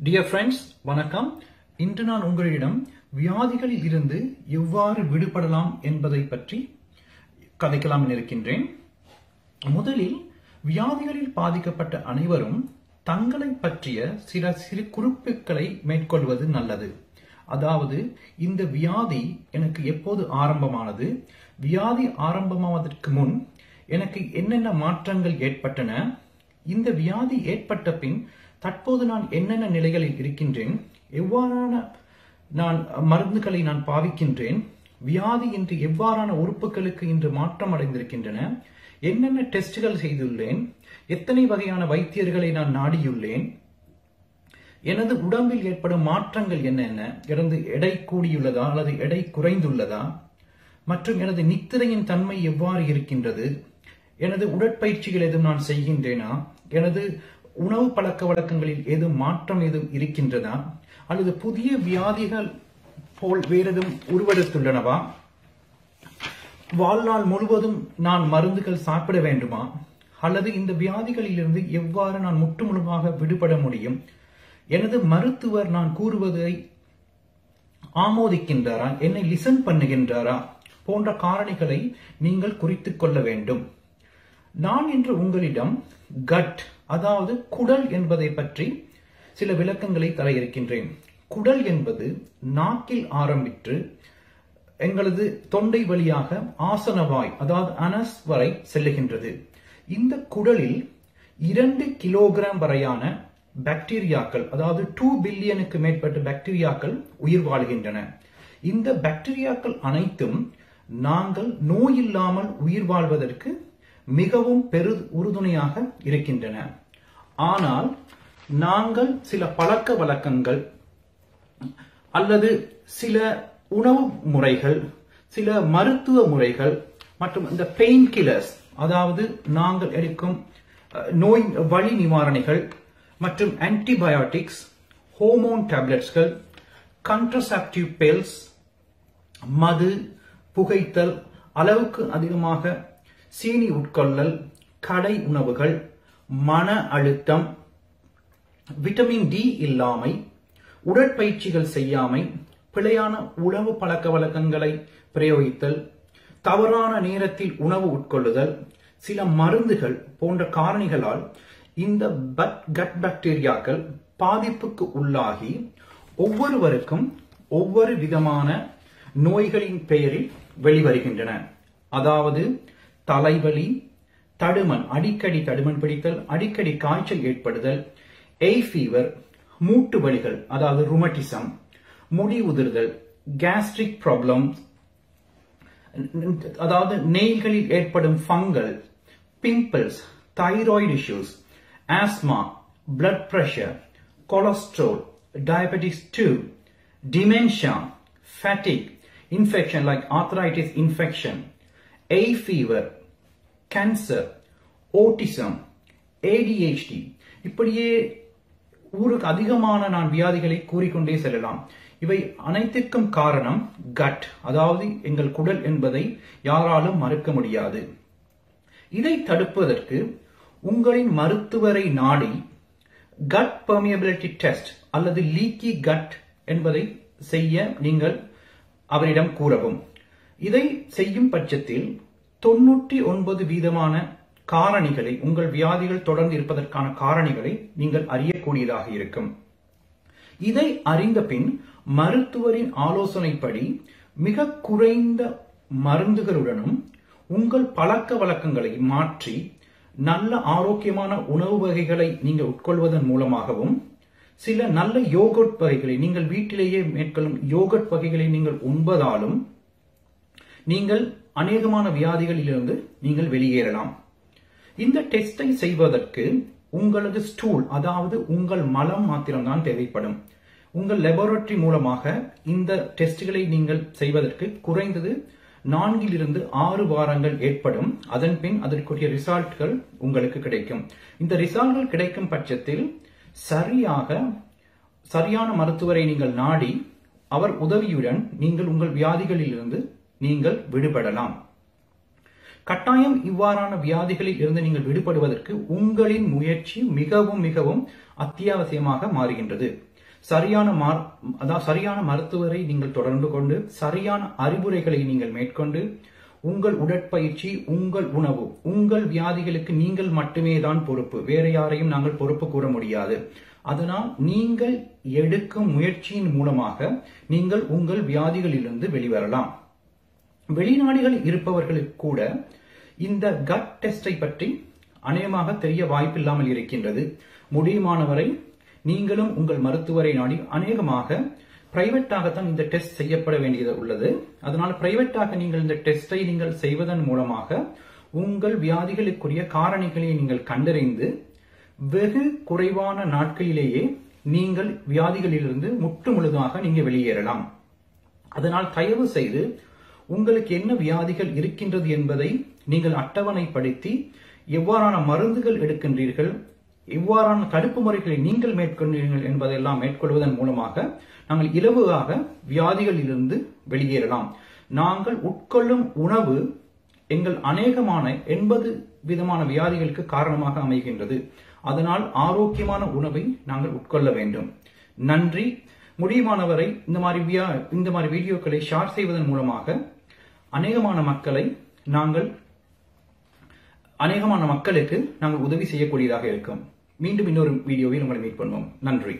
Dear friends வணக்கம். இன்று நான் உங்களிடம் வியாதிகளில் இருந்து எவ்வாறு விடுபடலாம் என்பதை பற்றி கதைக்கலாம் என இருக்கின்றேன் முதலில் வியாதிகளில் பாதிக்கப்பட்ட அனைவரும் தங்களை பற்றிய சில சிறு குறிப்புகளை மேற்கொள்வது நல்லது. அதாவது இந்த வியாதி எனக்கு எப்போது ஆரம்பமானது? வியாதி ஆரம்பமாவதற்கு முன் எனக்கு என்னென்ன மாற்றங்கள் ஏற்பட்டன? இந்த வியாதி ஏற்பட்ட பின் தற்போது நான் என்னென்ன நிலைகளில் இருக்கின்றேன் எவ்வாறான நான் மருந்துகளை நான் பாவிக்கின்றேன் வியாதி இன்று எவ்வாறான உறுப்புகளுக்கு இன்று மாற்றம் அடைந்திருக்கின்றன என்னென்ன டெஸ்டுகள் செய்துள்ளேன் எத்தனை வகையான வைத்தியர்களை நான் நாடியுள்ளேன் எனது உடம்பில் ஏற்படும் மாற்றங்கள் என்னென்ன எனது எடை கூடியுள்ளதா அல்லது எடை குறைந்துள்ளதா மற்றும் எனது நித்திரையின் தன்மை எவ்வாறு இருக்கின்றது எனது உடற்பயிற்சிகள் எதுவும் நான் செய்கின்றேனா எனது உணவு பழக்க வழக்கங்களில் ஏதும் மாற்றம் எதுவும் இருக்கின்றதா? அல்லது புதிய வியாதிகள் போல் வேறெதும் உருவெடுத்துள்ளனவா? வாழ்நாள் முழுவதும் நான் மருந்துகள் சாப்பிட வேண்டுமா? அல்லது இந்த வியாதிகளிலிருந்து எவ்வாறு நான் முற்றுமுழுமாக விடுபட முடியும்? எனது மருத்துவர் நான் கூறுவதை ஆமோதிக்கின்றாரா? என்னை லிசன் பண்ணுகின்றாரா? போன்ற காரணிகளை நீங்கள் குறித்துக் கொள்ள வேண்டும். நான் இன்று உங்களிடம் கட் அதாவது குடல் என்பதை பற்றி சில விளக்கங்களை தர இருக்கின்றேன். குடல் என்பது நாக்கில் ஆரம்பித்து எங்களது தொண்டை வழியாக ஆசனவாய் அதாவது அனஸ் வரை செல்லுகின்றது. இந்த குடலில் இரண்டு கிலோகிராம் வரையான பாக்டீரியாக்கள் அதாவது டூ பில்லியனுக்கு மேற்பட்ட பாக்டீரியாக்கள் உயிர் வாழ்கின்றன. இந்த பாக்டீரியாக்கள் அனைத்தும் நாங்கள் நோயில்லாமல் உயிர் வாழ்வதற்கு மிகவும் பெரு உறுதுணையாக இருக்கின்றன. ஆனால் நாங்கள் சில பழக்க வழக்கங்கள் அல்லது சில உணவு முறைகள் சில மருத்துவ முறைகள் மற்றும் இந்த பெயின் கில்லர்ஸ் அதாவது நாங்கள் எடுக்கும் நோய் வழி நிவாரணிகள் மற்றும் ஆன்டிபயோட்டிக்ஸ் ஹோமோன் டேப்லெட்ஸ்கள் கண்ட்ரசாப்டிவ் பெல்ஸ் மது புகைத்தல் அளவுக்கு அதிகமாக சீனி உட்கொள்ளல் கடை உணவுகள் மன அழுத்தம் விட்டமின் டி இல்லாமை உடற்பயிற்சிகள் செய்யாமை பிழையான உணவு பழக்க வழக்கங்களை பிரயோகித்தல் தவறான நேரத்தில் உணவு உட்கொள்ளுதல் சில மருந்துகள் போன்ற காரணிகளால் இந்த கட் பாக்டீரியாக்கள் பாதிப்புக்கு உள்ளாகி ஒவ்வொருவருக்கும் ஒவ்வொரு விதமான நோய்களின் பெயரில் வெளிவருகின்றன. அதாவது தலைவலி தடுமன் அடிக்கடி தடுமன் பிடித்தல் அடிக்கடி காய்ச்சல் ஏற்படுதல் எய் ஃபீவர் மூட்டு வலிகள் அதாவது ருமட்டிசம் முடி உதிர்தல் கேஸ்ட்ரிக் ப்ராப்ளம் அதாவது நெய்களில் ஏற்படும் fungal pimples thyroid issues asthma blood pressure cholesterol diabetes two dementia fatigue infection like arthritis infection hay fever cancer autism ADHD இப்படியே ஊருக்கு அதிகமான நான் வியாதிகளை கூறிக்கொண்டே செல்லலாம். இவை அனைத்திற்கும் காரணம் கட் அதாவது எங்கள் குடல் என்பதை யாராலும் மறுக்க முடியாது. இதை தடுப்பதற்கு உங்களின் மருத்துவரை நாடி கட் பர்மியபிலிட்டி டெஸ்ட் அல்லது லீக்கி கட் என்பதை செய்ய நீங்கள் அவரிடம் கூறவும். இதை செய்யும் பட்சத்தில் தொன்னூற்றி ஒன்பது வீதமான காரணிகளை உங்கள் வியாதிகள் தொடர்ந்து இருப்பதற்கான காரணிகளை நீங்கள் அறியக்கூடியதாக இருக்கும். இதை அறிந்த பின் மருத்துவரின் ஆலோசனைப்படி மிக குறைந்த மருந்துகளுடனும் உங்கள் பழக்க வழக்கங்களை மாற்றி நல்ல ஆரோக்கியமான உணவு வகைகளை நீங்கள் உட்கொள்வதன் மூலமாகவும் சில நல்ல யோகட் வகைகளை நீங்கள் வீட்டிலேயே மேற்கொள்ளும் யோகட் வகைகளை நீங்கள் உண்பதாலும் நீங்கள் அநேகமான வியாதிகளிலிருந்து நீங்கள் வெளியேறலாம். இந்த டெஸ்டை செய்வதற்கு உங்களது ஸ்டூல் அதாவது உங்கள் மலம் மாத்திரம்தான் தேவைப்படும். உங்கள் லெபோரட்டரி மூலமாக இந்த டெஸ்ட்களை நீங்கள் செய்வதற்கு குறைந்தது நான்கிலிருந்து ஆறு வாரங்கள் ஏற்படும். அதன் பின் அதற்குரிய ரிசால்ட்கள் உங்களுக்கு கிடைக்கும். இந்த ரிசால்ட்கள் கிடைக்கும் பட்சத்தில் சரியாக சரியான மருத்துவரை நீங்கள் நாடி அவர் உதவியுடன் நீங்கள் உங்கள் வியாதிகளிலிருந்து நீங்கள் விடுபடலாம். கட்டாயம் இவ்வாறான வியாதிகளில் இருந்து நீங்கள் விடுபடுவதற்கு உங்களின் முயற்சி மிகவும் மிகவும் அத்தியாவசியமாக மாறுகின்றது. சரியான அதாவது சரியான மருத்துவரை நீங்கள் தொடர்பு கொண்டு சரியான அறிவுரைகளை நீங்கள் மேற்கொண்டு உங்கள் உடற்பயிற்சி உங்கள் உணவு உங்கள் வியாதிகளுக்கு நீங்கள் மட்டுமே தான் பொறுப்பு. வேற யாரையும் நாங்கள் பொறுப்பு கூற முடியாது. அதனால் நீங்கள் எடுக்கும் முயற்சியின் மூலமாக நீங்கள் உங்கள் வியாதிகளிலிருந்து வெளிவரலாம். வெளிநாடுகளில் இருப்பவர்களுக்கு கூட இந்த கட் டெஸ்டை பற்றி அநேகமாக தெரிய வாய்ப்பில்லாமல் இருக்கின்றது. முடியுமானவரை நீங்களும் உங்கள் மருத்துவரை நாடி அநேகமாக பிரைவேட்டாகத்தான் இந்த டெஸ்ட் செய்யப்பட வேண்டியது உள்ளது. அதனால் பிரைவேட்டாக நீங்கள் இந்த டெஸ்டை நீங்கள் செய்வதன் மூலமாக உங்கள் வியாதிகளுக்குரிய காரணிகளை நீங்கள் கண்டறிந்து வெகு குறைவான நாட்களிலேயே நீங்கள் வியாதிகளிலிருந்து முற்று முழுதாக நீங்க வெளியேறலாம். அதனால் தயவு செய்து உங்களுக்கு என்ன வியாதிகள் இருக்கின்றது என்பதை நீங்கள் அட்டவணைப்படுத்தி எவ்வாறான மருந்துகள் எடுக்கின்றீர்கள் எவ்வாறான தடுப்பு முறைகளை நீங்கள் மேற்கொண்டீர்கள் என்பதெல்லாம் மேற்கொள்வதன் மூலமாக நாங்கள் இலவாக வியாதிகளிலிருந்து வெளியேறலாம். நாங்கள் உட்கொள்ளும் உணவு எங்கள் அநேகமான எண்பது விதமான வியாதிகளுக்கு காரணமாக அமைகின்றது. அதனால் ஆரோக்கியமான உணவை நாங்கள் உட்கொள்ள வேண்டும். நன்றி. முடியுமானவரை இந்த மாதிரி வியா- இந்த மாதிரி வீடியோக்களை ஷேர் செய்வதன் மூலமாக அநேகமான மக்களை நாங்கள் அநேகமான மக்களுக்கு நாங்கள் உதவி செய்யக்கூடியதாக இருக்கும். மீண்டும் இன்னொரு வீடியோவில் உங்களை மீட் பண்ணுவோம். நன்றி.